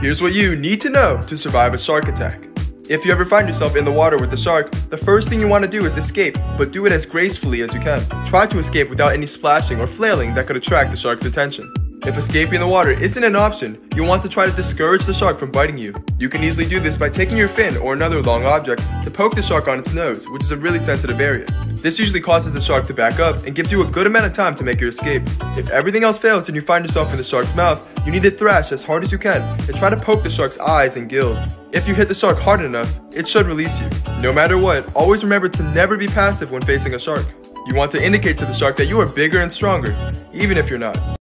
Here's what you need to know to survive a shark attack. If you ever find yourself in the water with a shark, the first thing you want to do is escape, but do it as gracefully as you can. Try to escape without any splashing or flailing that could attract the shark's attention. If escaping the water isn't an option, you'll want to try to discourage the shark from biting you. You can easily do this by taking your fin or another long object to poke the shark on its nose, which is a really sensitive area. This usually causes the shark to back up and gives you a good amount of time to make your escape. If everything else fails and you find yourself in the shark's mouth, you need to thrash as hard as you can and try to poke the shark's eyes and gills. If you hit the shark hard enough, it should release you. No matter what, always remember to never be passive when facing a shark. You want to indicate to the shark that you are bigger and stronger, even if you're not.